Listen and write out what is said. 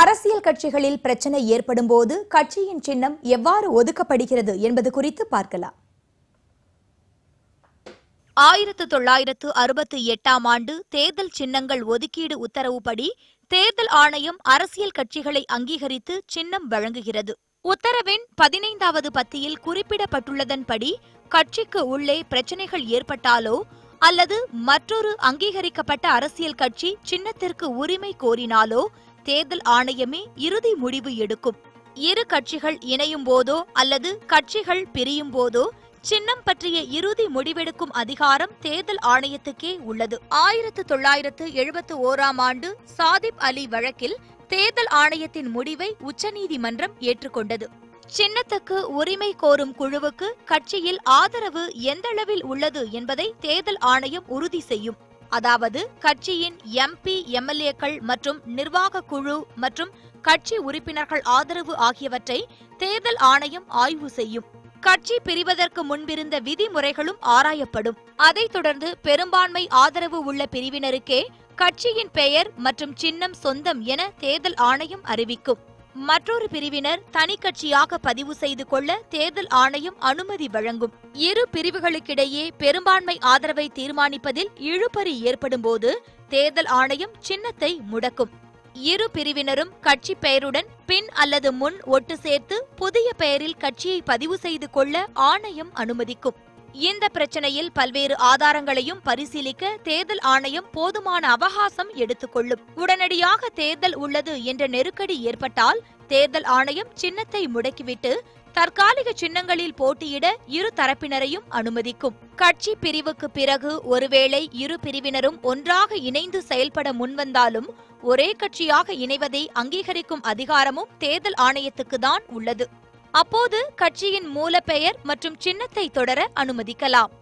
அரசியல் கட்சிகளில் பிரச்சனை ஏற்படும் போது கட்சியின் சின்னம் எவ்வாறு ஒதுக்கப்படுகிறது என்பது குறித்து பார்க்கலாம். ஆயிரத்து தொள்ளாயிரத்து அறுபத்தி எட்டாம் ஆண்டு தேர்தல் சின்னங்கள் ஒதுக்கீடு உத்தரவுப்படி தேர்தல் ஆணையம் அரசியல் கட்சிகளை அங்கீகரித்து சின்னம் வழங்குகிறது. உத்தரவின் பதினைந்தாவது பத்தியில் குறிப்பிடப்பட்டுள்ளதன்படி கட்சிக்கு உள்ளே பிரச்சனைகள் ஏற்பட்டாலோ அல்லது மற்றொரு அங்கீகரிக்கப்பட்ட அரசியல் கட்சி சின்னத்திற்கு உரிமை கோரினாலோ தேர்தல் ஆணையமே இறுதி முடிவு எடுக்கும். இரு கட்சிகள் இணையும் போதோ அல்லது கட்சிகள் பிரியும் போதோ சின்னம் பற்றிய இறுதி முடிவெடுக்கும் அதிகாரம் தேர்தல் ஆணையத்துக்கே உள்ளது. ஆயிரத்து தொள்ளாயிரத்து எழுபத்து ஓராம் ஆண்டு சாதிப் அலி வழக்கில் தேர்தல் ஆணையத்தின் முடிவை உச்சநீதிமன்றம் ஏற்றுக்கொண்டது. சின்னத்துக்கு உரிமை கோரும் குழுவுக்கு கட்சியில் ஆதரவு எந்தளவில் உள்ளது என்பதை தேர்தல் ஆணையம் உறுதி செய்யும். அதாவது கட்சியின் எம்பி எம்எல்ஏக்கள் மற்றும் நிர்வாக குழு மற்றும் கட்சி உறுப்பினர்கள் ஆதரவு ஆகியவற்றை தேர்தல் ஆணையம் ஆய்வு செய்யும். கட்சி பிரிவதற்கு முன்பிருந்த விதிமுறைகளும் ஆராயப்படும். அதைத் தொடர்ந்து பெரும்பான்மை ஆதரவு உள்ள பிரிவினருக்கே கட்சியின் பெயர் மற்றும் சின்னம் சொந்தம் என தேர்தல் ஆணையம் அறிவிக்கும். மற்றொரு பிரிவினர் தனி கட்சியாக பதிவு செய்து கொள்ள தேர்தல் ஆணையம் அனுமதி வழங்கும். இரு பிரிவுகளுக்கிடையே பெரும்பான்மை ஆதரவை தீர்மானிப்பதில் இழுபறி ஏற்படும்போது தேர்தல் ஆணையம் சின்னத்தை முடக்கும். இரு பிரிவினரும் கட்சி பெயருடன் பின் அல்லது முன் ஒட்டு சேர்த்து புதிய பெயரில் கட்சியை பதிவு செய்து கொள்ள ஆணையம் அனுமதிக்கும். இந்த பிரச்சனையில் பல்வேறு ஆதாரங்களையும் பரிசீலிக்க தேர்தல் ஆணையம் போதுமான அவகாசம் எடுத்துக்கொள்ளும். உடனடியாக தேர்தல் உள்ளது என்ற நெருக்கடி ஏற்பட்டால் தேர்தல் ஆணையம் சின்னத்தை முடக்கிவிட்டு தற்காலிக சின்னங்களில் போட்டியிட இரு தரப்பினரையும் அனுமதிக்கும். கட்சி பிரிவுக்கு பிறகு ஒருவேளை இரு பிரிவினரும் ஒன்றாக இணைந்து செயல்பட முன்வந்தாலும் ஒரே கட்சியாக இணைவதை அங்கீகரிக்கும் அதிகாரமும் தேர்தல் ஆணையத்துக்கு தான் உள்ளது. அப்போது கட்சியின் மூலப்பெயர் மற்றும் சின்னத்தை தொடர அனுமதிக்கலாம்.